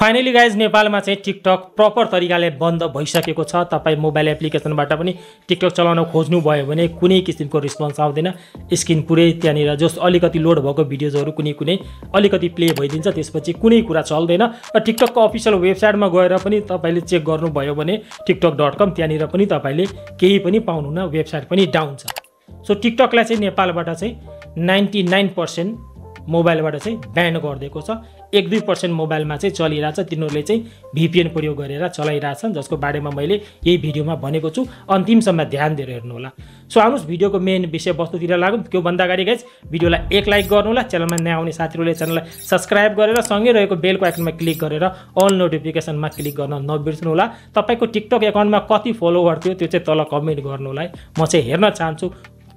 Finally guys नेपालमा चाहिँ TikTok proper तरिकाले बन्द भइसकेको छ। तपाईँ मोबाइल एप्लिकेसनबाट पनि टिकटक चलाउन खोज्नुभयो भने कुनै किसिमको रिस्पोन्स आउँदैन। स्क्रिन पुरै त्यहाँनिर जस अलिकति लोड भएको भिडियोजहरू कुनै कुनै अलिकति प्ले भइदिन्छ त्यसपछि कुनै कुरा चल्दैन। र टिकटकको अफिसियल वेबसाइटमा गएर पनि तपाईँले चेक गर्नुभयो भने टिकटक डट कम त्यहाँनिर पनि तपाईँले केही पनि पाउनुहुन्न वेबसाइट पनि डाउन छ। सो टिकटकलाई चाहिँ नेपालबाट चाहिँ नाइन्टी नाइन पर्सेन्ट मोबाइलबाट चाहिँ ब्यान गरिदिएको छ। एक दुई पर्सेन्ट मोबाइलमा चाहिँ चलिरहेछ तिनीहरूले चाहिँ भिपिएन प्रयोग गरेर चलाइरहेछन् जसको बारेमा मैले यही भिडियोमा भनेको छु। अन्तिमसम्म ध्यान दिएर हेर्नु होला। सो आउनुहोस् भिडियोको मेन विषयवस्तुतिर लागौँ। त्योभन्दा अगाडि गाइज भिडियोलाई एक लाइक गर्नु होला। च्यानलमा नयाँ आउने साथीहरूले च्यानललाई सब्सक्राइब गरेर सँगै रहेको बेलको आइकनमा क्लिक गरेर अल नोटिफिकेसनमा क्लिक गर्न नबिर्सनु होला। तपाईँको टिकटक एकाउन्टमा कति फलोवर थियो त्यो चाहिँ तल कमेन्ट गर्नु होला है। म चाहिँ हेर्न चाहन्छु।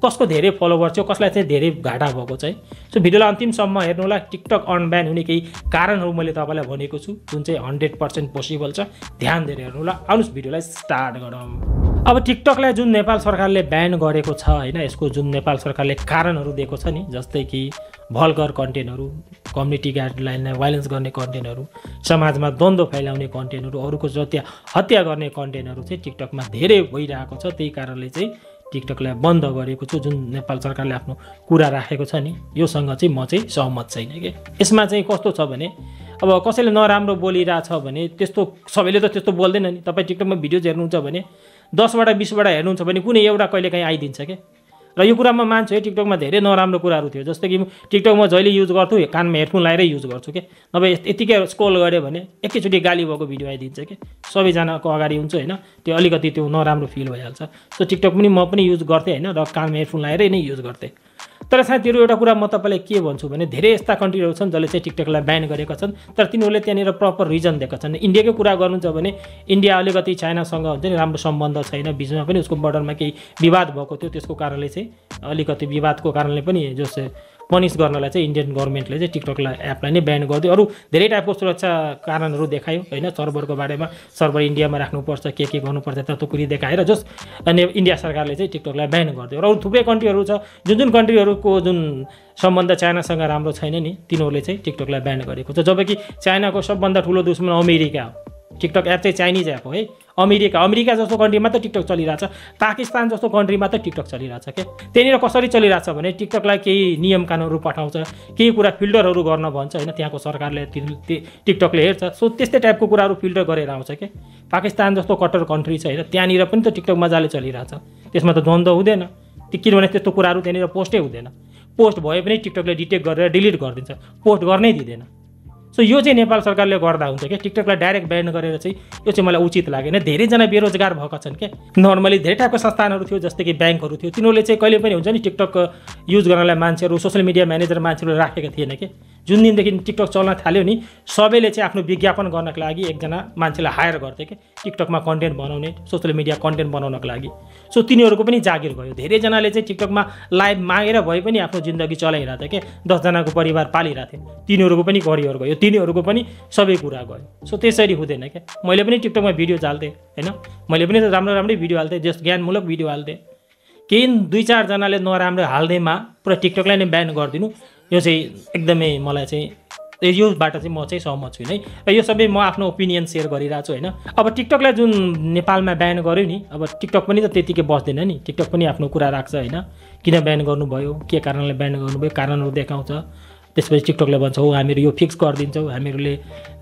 कसको धेरै फलोवर थियो कसलाई चाहिँ धेरै घाटा भएको चाहिँ सो भिडियोलाई अन्तिमसम्म हेर्नु होला टिकटक अनब्यान हुने केही कारणहरू मैले तपाईँलाई भनेको छु जुन चाहिँ हन्ड्रेड पर्सेन्ट पोसिबल छ। ध्यान दिएर हेर्नु होला आउनुहोस् भिडियोलाई स्टार्ट गरौँ। अब टिकटकलाई जुन नेपाल सरकारले ब्यान गरेको छ होइन यसको जुन नेपाल सरकारले कारणहरू दिएको छ नि जस्तै कि भल्गर कन्टेन्टहरू कम्युनिटी गाइडलाइनलाई भाइलेन्स गर्ने कन्टेन्टहरू समाजमा द्वन्द्व फैलाउने कन्टेन्टहरू अरूको जति हत्या गर्ने कन्टेन्टहरू चाहिँ टिकटकमा धेरै भइरहेको छ त्यही कारणले चाहिँ टिकटकलाई बन्द गरेको छु जुन नेपाल सरकारले आफ्नो कुरा राखेको छ नि योसँग चाहिँ म चाहिँ सहमत छैन कि? यसमा चाहिँ कस्तो छ भने अब कसैले नराम्रो बोलिरहेछ भने त्यस्तो सबैले त त्यस्तो बोल्दैन नि। तपाईँ टिकटकमा भिडियोज हेर्नुहुन्छ भने दसबाट बिसबाट हेर्नुहुन्छ भने कुनै एउटा कहिले काहीँ आइदिन्छ क्या र यो कुरामा मान्छु है टिकटकमा धेरै नराम्रो कुराहरू थियो। जस्तै कि टिकटक म जहिले युज गर्छु कानमा हेडफोन लगाएरै युज गर्छु कि? नभए यतिकै स्कोल गऱ्यो भने एकैचोटि गाली भएको भिडियो आइदिन्छ कि? सबैजनाको अगाडि हुन्छ होइन त्यो अलिकति त्यो नराम्रो फिल भइहाल्छ। सो टिकटक पनि म पनि युज गर्थेँ होइन र कानमा हेडफोन लगाएरै नै युज गर्थेँ। तर साथीहरू एउटा कुरा म तपाईँलाई के भन्छु भने धेरै यस्ता कन्ट्रीहरू छन् जसले चाहिँ टिकटकलाई ब्यान गरेका छन् तर तिनीहरूले त्यहाँनिर प्रपर रिजन दिएका छन्। इन्डियाकै कुरा गर्नुहुन्छ भने इन्डिया अलिकति चाइनासँग हुन्छ नि राम्रो सम्बन्ध छैन बिचमा पनि उसको बोर्डरमा केही विवाद भएको थियो त्यसको कारणले चाहिँ अलिकति विवादको कारणले पनि जस पनिस गर्नलाई चाहिँ इन्डियन गभर्मेन्टले चाहिँ टिकटकलाई एपलाई नै ब्यान गरिदियो। अरू धेरै टाइपको सुरक्षा कारणहरू देखायो होइन? सर्भरको बारेमा सर्भर इन्डियामा राख्नुपर्छ के के गर्नुपर्छ त्यो कुरी देखाएर जस अनि इन्डिया सरकारले चाहिँ टिकटकलाई ब्यान गरिदियो। र अरू थुप्रै कन्ट्रीहरू छ जुन जुन कन्ट्रीहरूको जुन सम्बन्ध चाइनासँग राम्रो छैन नि तिनीहरूले चाहिँ टिकटकलाई ब्यान गरेको छ। जबकि चाइनाको सबभन्दा ठुलो दुश्मन अमेरिका हो। टिकटक एप चाहिँ चाइनिज एप हो है। अमेरिका अमेरिका जस्तो कन्ट्रीमा त टिकटक चलिरहेछ पाकिस्तान जस्तो कन्ट्रीमा त टिकटक चलिरहेछ क्या त्यहाँनिर कसरी चलिरहेछ भने टिकटकलाई केही नियम कानुनहरू पठाउँछ केही कुरा फिल्टरहरू गर्न भन्छ होइन? त्यहाँको सरकारले टिकटकले हेर्छ। सो त्यस्तै टाइपको कुराहरू फिल्टर गरेर आउँछ क्या पाकिस्तान जस्तो कट्टर कन्ट्री छ होइन? त्यहाँनिर पनि त टिकटक मजाले चलिरहेछ। त्यसमा त द्वन्द्व हुँदैन। किनभने त्यस्तो कुराहरू त्यहाँनिर पोस्टै हुँदैन। पोस्ट भए पनि टिकटकले डिटेक्ट गरेर डिलिट गरिदिन्छ। पोस्ट गर्नै दिँदैन। सो यो चाहिँ नेपाल सरकारले गर्दा हुन्छ क्या। टिकटकलाई डाइरेक्ट ब्यान गरेर चाहिँ यो चाहिँ मलाई उचित लागेन। धेरैजना बेरोजगार भएका छन् क्या। नर्मली धेरै टाइपको संस्थानहरू थियो जस्तै कि ब्याङ्कहरू थियो। तिनीहरूले चाहिँ कहिले पनि हुन्छ नि टिकटक युज गर्नलाई मान्छेहरू सोसियल मिडिया म्यानेजर मान्छेहरू राखेका थिएन कि जुन दिनदेखि टिकटक चल्न थाल्यो नि सबैले चाहिँ आफ्नो विज्ञापन गर्नको लागि एकजना मान्छेलाई हायर गर्थे कि टिकटकमा कन्टेन्ट बनाउने सोसियल मिडिया कन्टेन्ट बनाउनको लागि। सो तिनीहरूको पनि जागिर भयो। धेरैजनाले चाहिँ टिकटकमा लाइभ मागेर भए पनि आफ्नो जिन्दगी चलाइरहेको थियो कि दसजनाको परिवार पालिरहेको थियो तिनीहरूको पनि करियर गयो। तिनीहरूको पनि सबै कुरा गयो। सो त्यसरी हुँदैन क्या। मैले पनि टिकटकमा भिडियो हाल्थेँ होइन? मैले पनि राम्रो राम्रै भिडियो हाल्थेँ जस ज्ञानमूलक भिडियो हाल्थेँ। केही दुई चारजनाले नराम्रो हाल्दैमा पुरा टिकटकलाई नै ब्यान गरिदिनु। यो चाहिँ एकदमै मलाई चाहिँ योबाट चाहिँ म चाहिँ सहमत छु है? र यो सबै म आफ्नो ओपिनियन सेयर गरिरहेको छु होइन? अब टिकटकलाई जुन नेपालमा ब्यान गर्यो नि अब टिकटक पनि त त्यतिकै बस्दैन नि। टिकटक पनि आफ्नो कुरा राख्छ होइन? किन ब्यान गर्नुभयो? के कारणले ब्यान गर्नुभयो? कारणहरू देखाउँछ। त्यसपछि टिकटकले भन्छ हामीहरू यो फिक्स गरिदिन्छौँ। हामीहरूले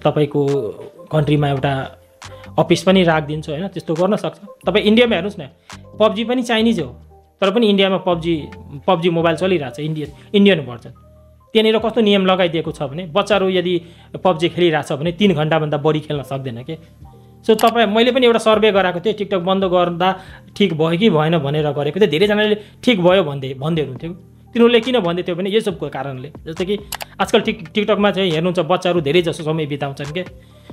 तपाईँको कन्ट्रीमा एउटा अफिस पनि राखिदिन्छौँ होइन? त्यस्तो गर्न सक्छ। तपाईँ इन्डियामा हेर्नुहोस् न पब्जी पनि चाइनिज हो तर पनि इन्डियामा पब्जी पब्जी मोबाइल चलिरहेको छ इन्डियन इन्डियन भर्जन। त्यहाँनिर कस्तो नियम लगाइदिएको छ भने बच्चाहरू यदि पब्जी खेलिरहेछ भने तिन घन्टाभन्दा बढी खेल्न सक्दैन कि? सो तपाईँ मैले पनि एउटा सर्वे गराएको थिएँ टिकटक बन्द गर्दा ठिक भयो कि भएन भनेर गरेको थिएँ। धेरैजनाले ठिक भयो भन्दै भन्दै हुनुहुन्थ्यो। तिनीहरूले किन भन्दै थियो भने यो सबको कारणले। जस्तै कि आजकल टिक टिकटकमा चाहिँ हेर्नुहुन्छ बच्चाहरू धेरै जसो समय बिताउँछन् क्या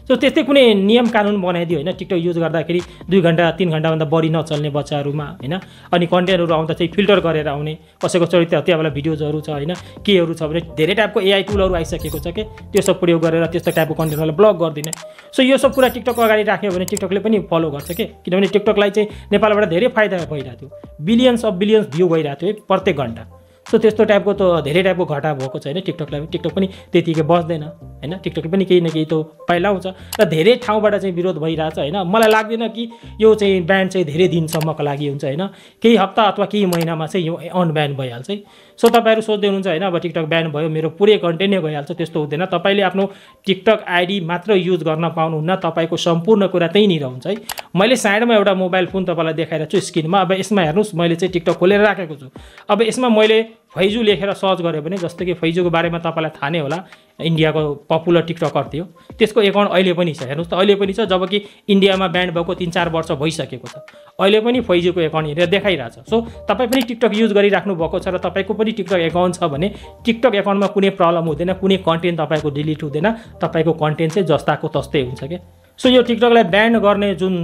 सो त्यस्तै कुनै नियम कानुन बनाइदियो होइन? टिकटक युज गर्दाखेरि दुई घन्टा तिन घन्टाभन्दा बढी नचल्ने बच्चाहरूमा होइन? अनि कन्टेन्टहरू आउँदा चाहिँ फिल्टर गरेर आउने कसैको चरित्र हत्यावाला भिडियोजहरू छ होइन? केहरू छ भने धेरै टाइपको एआई टुलहरू आइसकेको छ कि? त्यो सब प्रयोग गरेर त्यस्तो टाइपको कन्टेन्टहरूलाई ब्लक गरिदिने। सो यो सब कुरा टिकटक अगाडि राख्यो भने टिकटकले पनि फलो गर्छ कि? किनभने टिकटकलाई चाहिँ नेपालबाट धेरै फाइदा भइरहेको थियो। बिलियन्स अफ बिलियन्स भ्यू भइरहेको थियो प्रत्येक घन्टा। सो त्यस्तो टाइपको त धेरै टाइपको घटा भएको छ होइन टिकटकलाई। पनि टिकटक पनि त्यतिकै बस्दैन होइन? टिकटकले पनि केही न केही त पाइलाउँछ र धेरै ठाउँबाट चाहिँ विरोध भइरहेछ होइन? मलाई लाग्दैन कि यो चाहिँ ब्यान्ड चाहिँ धेरै दिनसम्मको लागि हुन्छ होइन? केही हप्ता अथवा केही महिनामा चाहिँ यो अनब्यान भइहाल्छ है। सो तपाईँहरू सोध्दै हुनुहुन्छ होइन? अब टिकटक ब्यान भयो मेरो पुरै कन्टेन्ट नै गइहाल्छ त्यस्तो हुँदैन। तपाईँले आफ्नो टिकटक आइडी मात्र युज गर्न पाउनुहुन्न तपाईँको सम्पूर्ण कुरा त्यहीँनिर हुन्छ है। मैले साइडमा एउटा मोबाइल फोन तपाईँलाई देखाइरहेको छु स्क्रिनमा। अब यसमा हेर्नुहोस् मैले चाहिँ टिकटक खोलेर राखेको छु। अब यसमा मैले फैजु लेखेर सर्च गऱ्यो भने जस्तो कि फैजुको बारेमा तपाईँलाई थाहा नै होला इन्डियाको पपुलर टिकटकर थियो। त्यसको एकाउन्ट अहिले पनि छ। हेर्नुहोस् त अहिले पनि छ जबकि इन्डियामा ब्यान्ड भएको तिन चार वर्ष भइसकेको छ। अहिले पनि फैजुको एकाउन्ट हेरेर देखाइरहेछ। सो तपाईँ पनि टिकटक युज गरिराख्नु भएको छ र तपाईँको पनि टिकटक एकाउन्ट छ भने टिकटक एकाउन्टमा कुनै प्रब्लम हुँदैन कुनै कन्टेन्ट तपाईँको डिलिट हुँदैन। तपाईँको कन्टेन्ट चाहिँ जस्ताको तस्तै हुन्छ क्या सो यो टिकटकलाई ब्यान्ड गर्ने जुन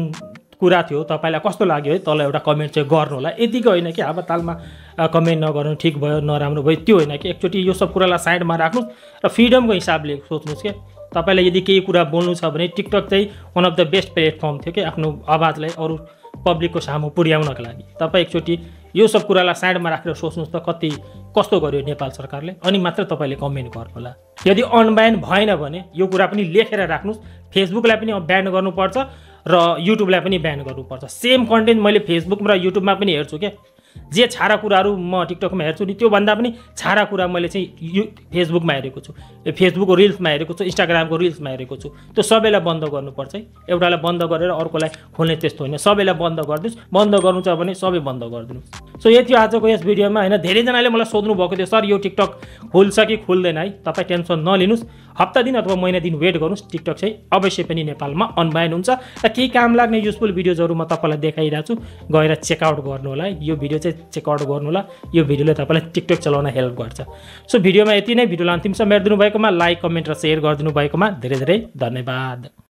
कुरा थियो तपाईँलाई कस्तो लाग्यो है? तल एउटा कमेन्ट चाहिँ गर्नु होला। यतिकै होइन कि अब तालमा कमेन्ट नगर्नु ठिक भयो नराम्रो भयो त्यो होइन कि एकचोटि यो सब कुरालाई साइडमा राख्नुहोस् र फ्रिडमको हिसाबले सोच्नुहोस् क्या तपाईँलाई यदि केही कुरा बोल्नु छ भने टिकटक चाहिँ one of the best platform थियो कि? आफ्नो आवाजलाई अरू पब्लिकको सामु पुर्याउनको लागि। तपाईँ एकचोटि यो सब कुरालाई साइडमा राखेर सोच्नुहोस् त कति कस्तो गर्यो नेपाल सरकारले? अनि मात्र तपाईँले कमेन्ट गर्नु होला। यदि अनब्यान भएन भने यो कुरा पनि लेखेर राख्नुहोस्। फेसबुकलाई पनि ब्यान गर्नुपर्छ। र युट्युबलाई पनि ब्यान गर्नुपर्छ। सेम कन्टेन्ट मैले फेसबुक र युट्युबमा पनि हेर्छु क्या। जे छाडा कुराहरू म टिकटकमा हेर्छु नि त्योभन्दा पनि छाडा कुरा मैले चाहिँ यु फेसबुकमा हेरेको छु। फेसबुकको रिल्समा हेरेको छु इन्स्टाग्रामको रिल्समा हेरेको छु। त्यो सबैलाई बन्द गर्नुपर्छ है। एउटालाई बन्द गरेर अर्कोलाई खोल्ने त्यस्तो होइन। सबैलाई बन्द गरिदिनुहोस्। बन्द गर्नु छ भने सबै बन्द गरिदिनुहोस्। सो यति आजको यस भिडियोमा होइन? धेरैजनाले मलाई सोध्नु भएको थियो सर यो टिकटक खुल्छ कि खुल्दैन है? तपाईँ टेन्सन नलिनुहोस्। हप्ता दिन अथवा महिना दिन वेट गर्नुहोस्। टिकटक चाहिँ अवश्य पनि नेपालमा अनबाइन हुन्छ। र केही काम लाग्ने युजफुल भिडियोजहरू म तपाईँलाई देखाइरहेको छु। गएर चेकआउट गर्नु होला है यो भिडियो चाहिँ चेकआउट गर्नु होला यो भिडियोले तपाईँलाई टिकटक चलाउन हेल्प गर्छ। सो भिडियोमा यति नै। भिडियोलाई अन्तिमसम्म हेरिदिनु भएकोमा लाइक कमेन्ट र सेयर गरिदिनु भएकोमा धेरै धेरै धन्यवाद।